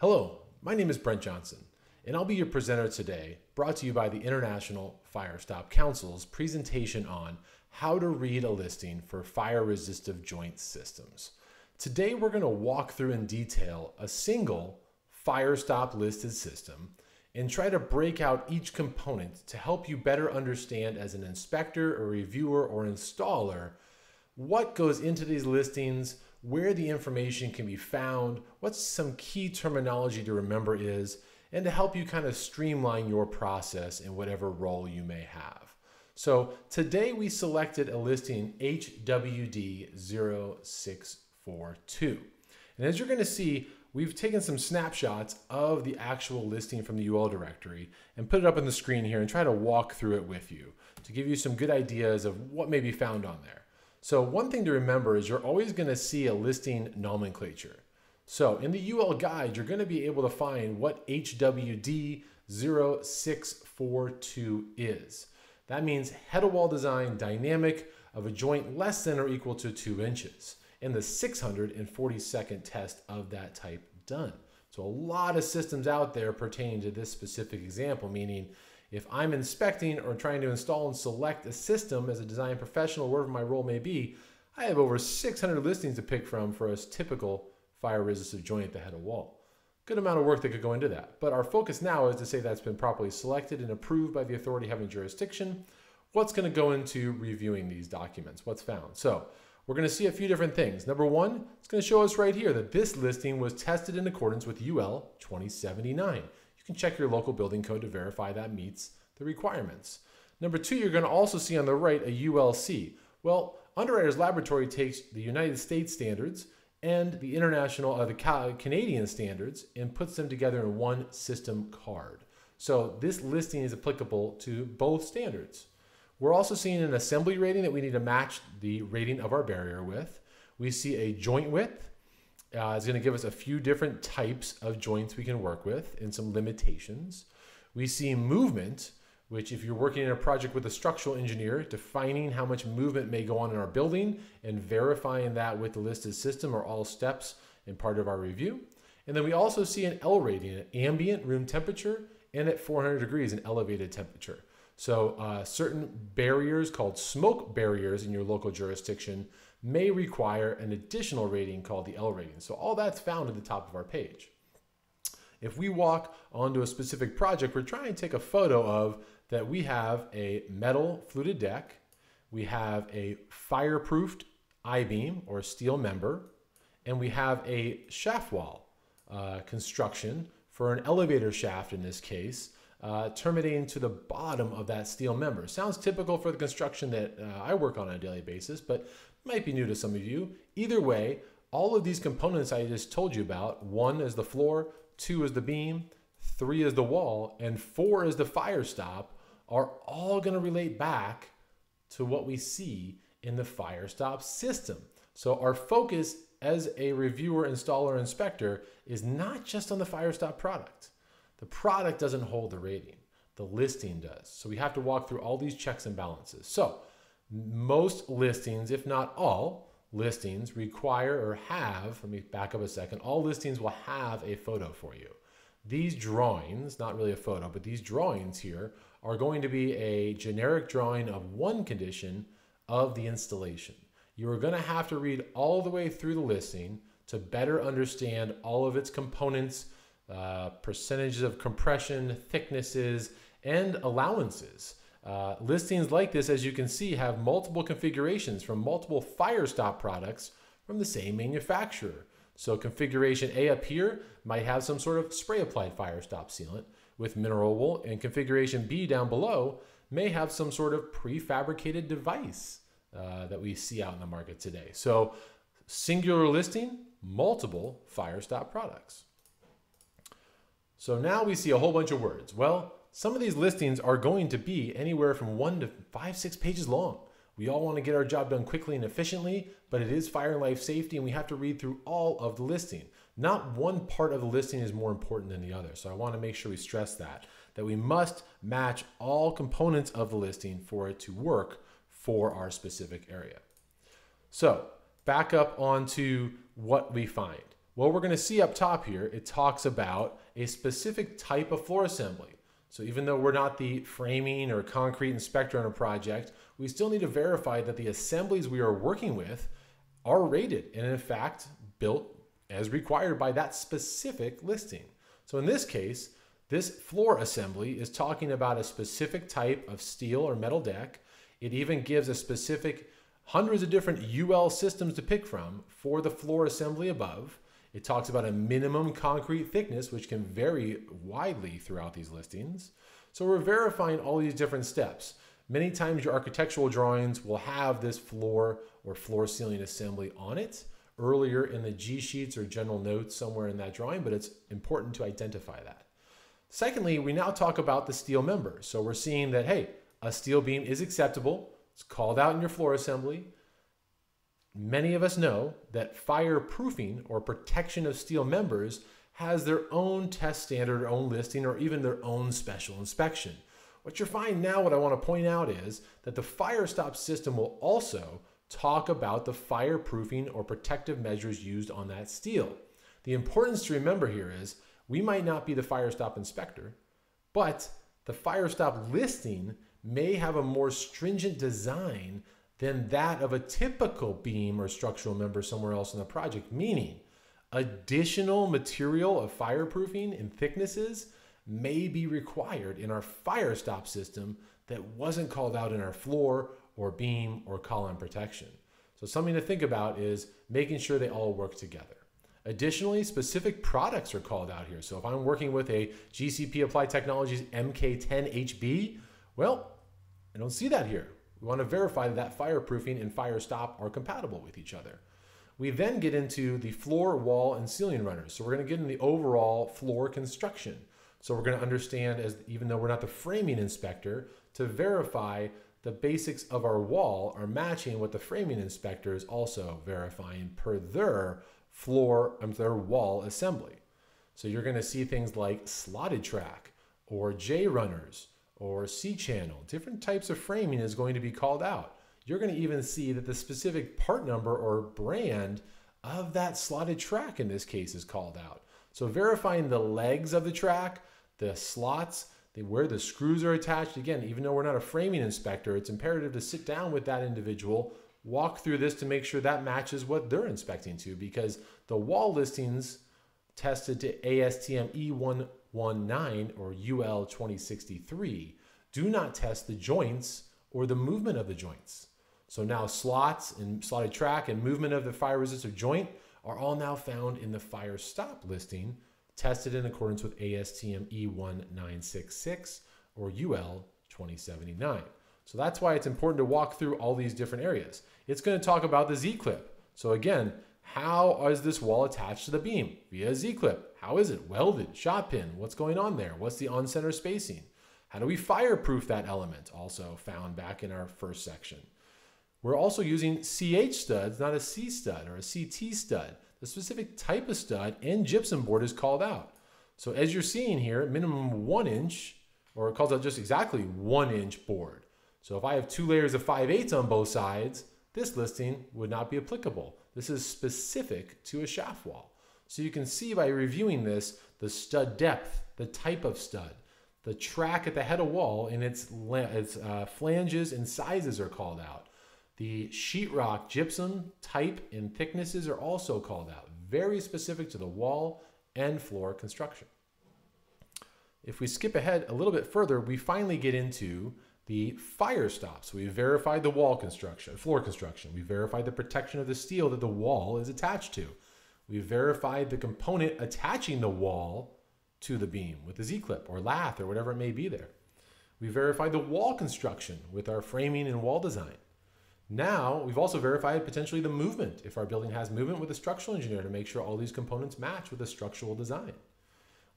Hello, my name is Brent Johnson, and I'll be your presenter today, brought to you by the International Fire Stop Council's presentation on how to read a listing for fire resistive joint systems. Today, we're going to walk through in detail a single fire stop listed system and try to break out each component to help you better understand as an inspector or reviewer or installer what goes into these listings, where the information can be found, what some key terminology to remember is, and to help you kind of streamline your process in whatever role you may have. So today we selected a listing HWD 0642. And as you're going to see, we've taken some snapshots of the actual listing from the UL directory and put it up on the screen here and try to walk through it with you to give you some good ideas of what may be found on there. So one thing to remember is you're always going to see a listing nomenclature. So in the UL guide, you're going to be able to find what HWD 0642 is. That means head of wall design dynamic of a joint less than or equal to two inches in the 642nd test of that type done. So a lot of systems out there pertaining to this specific example, meaning if I'm inspecting or trying to install and select a system as a design professional, wherever my role may be, I have over 600 listings to pick from for a typical fire resistive joint at the head of wall. Good amount of work that could go into that. But our focus now is to say that's been properly selected and approved by the authority having jurisdiction. What's going to go into reviewing these documents? What's found? So we're going to see a few different things. Number one, it's going to show us right here that this listing was tested in accordance with UL 2079. You can check your local building code to verify that meets the requirements. Number two, you're going to also see on the right a ULC. Well, Underwriters Laboratory takes the United States standards and the international, uh, the Canadian standards and puts them together in one system card. So this listing is applicable to both standards. We're also seeing an assembly rating that we need to match the rating of our barrier with. We see a joint width. Uh, it's going to give us a few different types of joints we can work with and some limitations. We see movement, which if you're working in a project with a structural engineer, defining how much movement may go on in our building and verifying that with the listed system are all steps and part of our review. And then we also see an L rating, an ambient room temperature, and at 400 degrees, an elevated temperature. So uh, certain barriers called smoke barriers in your local jurisdiction may require an additional rating called the L rating. So all that's found at the top of our page. If we walk onto a specific project, we're trying to take a photo of that we have a metal fluted deck, we have a fireproofed I-beam or steel member, and we have a shaft wall uh, construction for an elevator shaft in this case uh, terminating to the bottom of that steel member. Sounds typical for the construction that uh, I work on, on a daily basis, but might be new to some of you. Either way, all of these components I just told you about, one is the floor, two is the beam, three is the wall, and four is the fire stop, are all going to relate back to what we see in the fire stop system. So our focus as a reviewer, installer, inspector is not just on the fire stop product. The product doesn't hold the rating, the listing does. So we have to walk through all these checks and balances. So most listings, if not all listings, require or have, let me back up a second, all listings will have a photo for you. These drawings, not really a photo, but these drawings here are going to be a generic drawing of one condition of the installation. You are going to have to read all the way through the listing to better understand all of its components, uh, percentages of compression, thicknesses, and allowances. Uh, listings like this, as you can see, have multiple configurations from multiple Firestop products from the same manufacturer. So configuration A up here might have some sort of spray applied Firestop sealant with mineral wool, and configuration B down below may have some sort of prefabricated device uh, that we see out in the market today. So singular listing, multiple Firestop products. So now we see a whole bunch of words. Well, some of these listings are going to be anywhere from one to five, six pages long. We all want to get our job done quickly and efficiently, but it is fire and life safety, and we have to read through all of the listing. Not one part of the listing is more important than the other. So I want to make sure we stress that, that we must match all components of the listing for it to work for our specific area. So back up onto what we find. Well, we're going to see up top here, it talks about a specific type of floor assembly. So even though we're not the framing or concrete inspector on a project, we still need to verify that the assemblies we are working with are rated and in fact built as required by that specific listing. So in this case, this floor assembly is talking about a specific type of steel or metal deck. It even gives a specific hundreds of different UL systems to pick from for the floor assembly above. It talks about a minimum concrete thickness, which can vary widely throughout these listings. So we're verifying all these different steps. Many times your architectural drawings will have this floor or floor ceiling assembly on it earlier in the G sheets or general notes somewhere in that drawing, but it's important to identify that. Secondly, we now talk about the steel member. So we're seeing that, hey, a steel beam is acceptable. It's called out in your floor assembly. Many of us know that fireproofing or protection of steel members has their own test standard, own listing, or even their own special inspection. What you're finding now, what I want to point out is that the fire stop system will also talk about the fireproofing or protective measures used on that steel. The importance to remember here is we might not be the fire stop inspector, but the fire stop listing may have a more stringent design than that of a typical beam or structural member somewhere else in the project, meaning additional material of fireproofing and thicknesses may be required in our fire stop system that wasn't called out in our floor or beam or column protection. So something to think about is making sure they all work together. Additionally, specific products are called out here. So if I'm working with a GCP Applied Technologies MK10HB, well, I don't see that here. We want to verify that, that fireproofing and fire stop are compatible with each other. We then get into the floor, wall, and ceiling runners. So we're going to get in the overall floor construction. So we're going to understand, as even though we're not the framing inspector, to verify the basics of our wall are matching what the framing inspector is also verifying per their floor, um, their wall assembly. So you're going to see things like slotted track or J runners or C channel. Different types of framing is going to be called out. You're going to even see that the specific part number or brand of that slotted track in this case is called out. So verifying the legs of the track, the slots, the, where the screws are attached. Again, even though we're not a framing inspector, it's imperative to sit down with that individual, walk through this to make sure that matches what they're inspecting to because the wall listings tested to ASTM E1 19 or UL 2063 do not test the joints or the movement of the joints. So now slots and slotted track and movement of the fire resistor joint are all now found in the fire stop listing tested in accordance with ASTM E1966 or UL 2079. So that's why it's important to walk through all these different areas. It's going to talk about the Z-clip. So again, how is this wall attached to the beam? Via Z-clip. How is it? Welded, shot pin. What's going on there? What's the on-center spacing? How do we fireproof that element? Also found back in our first section. We're also using CH studs, not a C stud or a CT stud. The specific type of stud and gypsum board is called out. So as you're seeing here, minimum one inch, or it calls out just exactly one inch board. So if I have two layers of 5 eighths on both sides, this listing would not be applicable. This is specific to a shaft wall. So you can see by reviewing this, the stud depth, the type of stud, the track at the head of wall and its, its uh, flanges and sizes are called out. The sheetrock gypsum type and thicknesses are also called out, very specific to the wall and floor construction. If we skip ahead a little bit further, we finally get into the fire stops. We verified the wall construction, floor construction. We verified the protection of the steel that the wall is attached to. We verified the component attaching the wall to the beam with the Z-clip or lath or whatever it may be there. We verified the wall construction with our framing and wall design. Now, we've also verified potentially the movement if our building has movement with a structural engineer to make sure all these components match with a structural design.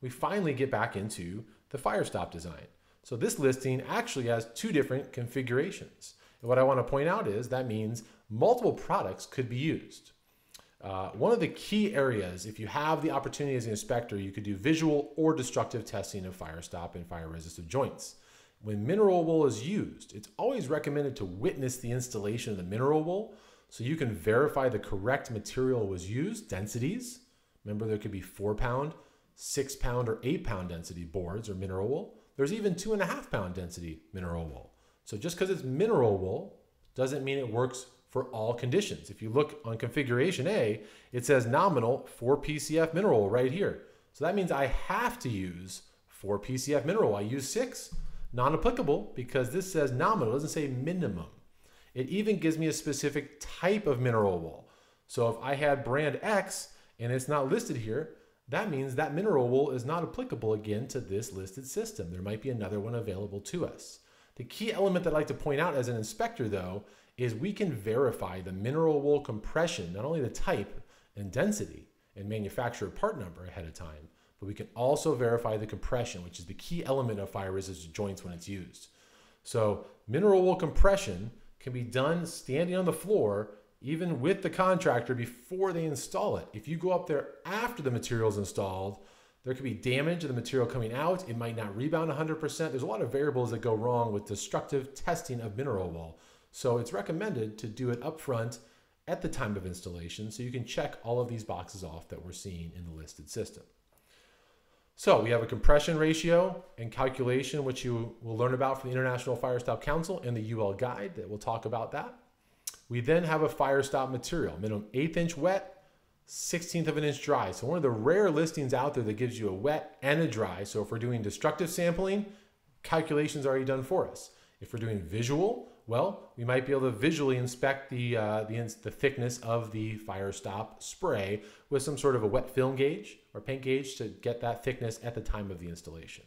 We finally get back into the fire stop design. So this listing actually has two different configurations. And what I want to point out is that means multiple products could be used. Uh, one of the key areas, if you have the opportunity as an inspector, you could do visual or destructive testing of fire stop and fire resistive joints. When mineral wool is used, it's always recommended to witness the installation of the mineral wool so you can verify the correct material was used, densities, Remember, there could be four pound, six pound, or eight pound density boards or mineral wool. There's even two and a half pound density mineral wool. So just because it's mineral wool doesn't mean it works for all conditions. If you look on configuration A, it says nominal 4 PCF mineral right here. So that means I have to use 4 PCF mineral. I use 6. Non-applicable because this says nominal, it doesn't say minimum. It even gives me a specific type of mineral wool. So if I had brand X and it's not listed here, that means that mineral wool is not applicable again to this listed system. There might be another one available to us. The key element that I like to point out as an inspector though is we can verify the mineral wool compression, not only the type and density and manufacturer part number ahead of time, but we can also verify the compression, which is the key element of fire resistant joints when it's used. So mineral wool compression can be done standing on the floor, even with the contractor before they install it. If you go up there after the material is installed, there could be damage to the material coming out. It might not rebound 100%. There's a lot of variables that go wrong with destructive testing of mineral wool. So it's recommended to do it up front at the time of installation so you can check all of these boxes off that we're seeing in the listed system. So we have a compression ratio and calculation, which you will learn about from the International Fire Stop Council and the UL guide that will talk about that. We then have a fire stop material, minimum eighth inch wet, 16th of an inch dry. So one of the rare listings out there that gives you a wet and a dry. So if we're doing destructive sampling, calculations already done for us. If we're doing visual, well, we might be able to visually inspect the, uh, the, the thickness of the fire stop spray with some sort of a wet film gauge or paint gauge to get that thickness at the time of the installation.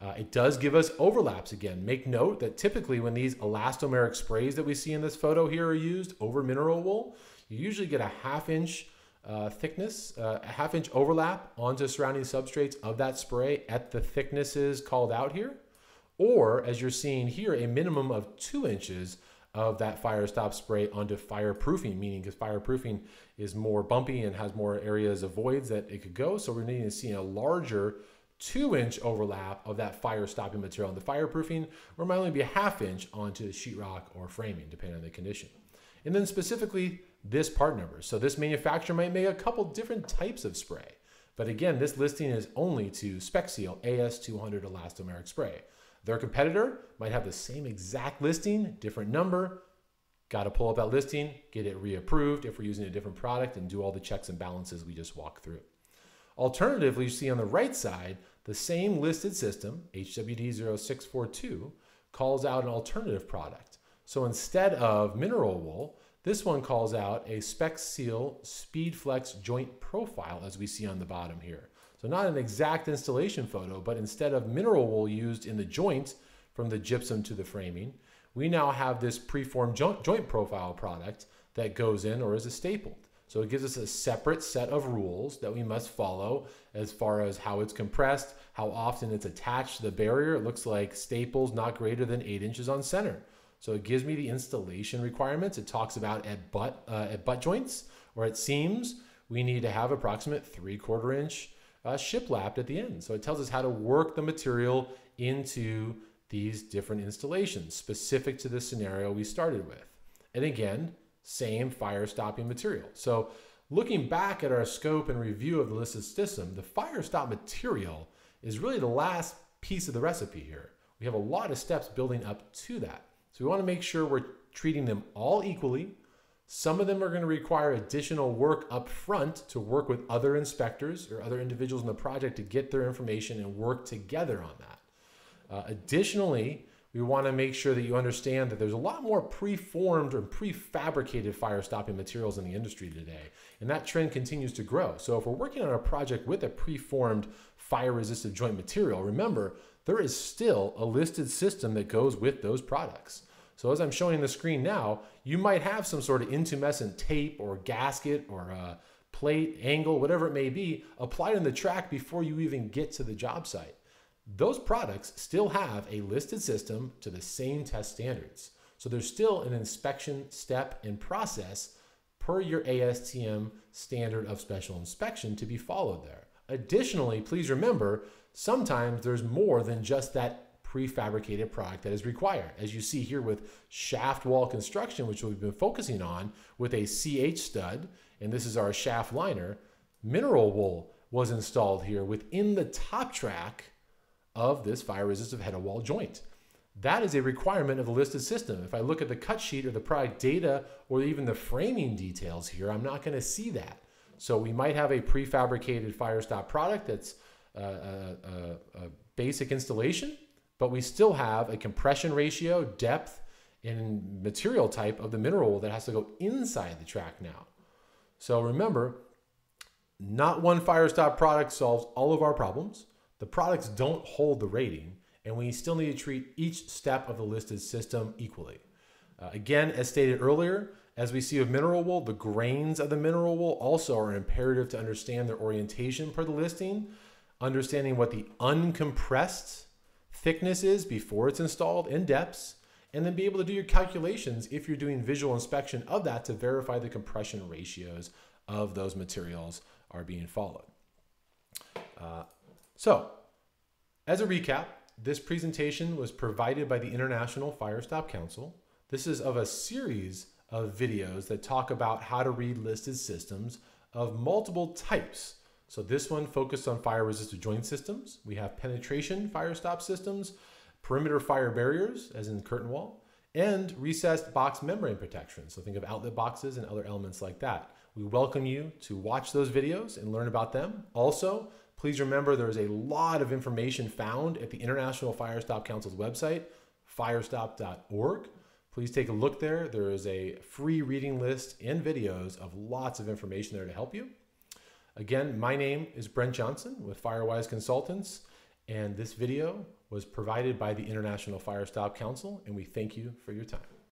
Uh, it does give us overlaps again. Make note that typically when these elastomeric sprays that we see in this photo here are used over mineral wool, you usually get a half inch uh, thickness, uh, a half inch overlap onto surrounding substrates of that spray at the thicknesses called out here or as you're seeing here, a minimum of two inches of that fire stop spray onto fireproofing, meaning because fireproofing is more bumpy and has more areas of voids that it could go. So we're needing to see a larger two inch overlap of that fire stopping material on the fireproofing, or might only be a half inch onto the sheetrock or framing, depending on the condition. And then specifically this part number. So this manufacturer might make a couple different types of spray. But again, this listing is only to Spec Seal AS200 elastomeric spray. Their competitor might have the same exact listing, different number. Got to pull up that listing, get it reapproved if we're using a different product, and do all the checks and balances we just walked through. Alternatively, you see on the right side, the same listed system, HWD0642, calls out an alternative product. So instead of mineral wool, this one calls out a Spec Seal Speedflex joint profile, as we see on the bottom here. So not an exact installation photo, but instead of mineral wool used in the joint from the gypsum to the framing, we now have this preformed joint profile product that goes in or is a stapled. So it gives us a separate set of rules that we must follow as far as how it's compressed, how often it's attached to the barrier. It looks like staples not greater than eight inches on center. So it gives me the installation requirements. It talks about at butt, uh, at butt joints or at seams, we need to have approximate three quarter inch uh, shiplapped at the end. So it tells us how to work the material into these different installations specific to the scenario we started with. And again, same fire stopping material. So looking back at our scope and review of the listed system, the fire stop material is really the last piece of the recipe here. We have a lot of steps building up to that. So we want to make sure we're treating them all equally some of them are going to require additional work up front to work with other inspectors or other individuals in the project to get their information and work together on that. Uh, additionally, we want to make sure that you understand that there's a lot more preformed or prefabricated fire stopping materials in the industry today. And that trend continues to grow. So if we're working on a project with a preformed fire resistant joint material, remember, there is still a listed system that goes with those products. So as I'm showing the screen now, you might have some sort of intumescent tape or gasket or a plate, angle, whatever it may be, applied on the track before you even get to the job site. Those products still have a listed system to the same test standards. So there's still an inspection step and process per your ASTM standard of special inspection to be followed there. Additionally, please remember, sometimes there's more than just that prefabricated product that is required. As you see here with shaft wall construction, which we've been focusing on with a CH stud, and this is our shaft liner, mineral wool was installed here within the top track of this fire resistive head wall joint. That is a requirement of the listed system. If I look at the cut sheet or the product data or even the framing details here, I'm not going to see that. So we might have a prefabricated Firestop product that's a, a, a basic installation, but we still have a compression ratio, depth, and material type of the mineral that has to go inside the track now. So remember, not one Firestop product solves all of our problems. The products don't hold the rating, and we still need to treat each step of the listed system equally. Uh, again, as stated earlier, as we see with mineral wool, the grains of the mineral wool also are imperative to understand their orientation per the listing, understanding what the uncompressed thickness is before it's installed in depths, and then be able to do your calculations if you're doing visual inspection of that to verify the compression ratios of those materials are being followed. Uh, so, as a recap, this presentation was provided by the International Firestop Council. This is of a series of videos that talk about how to read listed systems of multiple types. So this one focused on fire resistant joint systems. We have penetration fire stop systems, perimeter fire barriers, as in curtain wall, and recessed box membrane protection. So think of outlet boxes and other elements like that. We welcome you to watch those videos and learn about them. Also, please remember there is a lot of information found at the International Fire Stop Council's website, firestop.org. Please take a look there. There is a free reading list and videos of lots of information there to help you. Again, my name is Brent Johnson with Firewise Consultants, and this video was provided by the International Fire Stop Council, and we thank you for your time.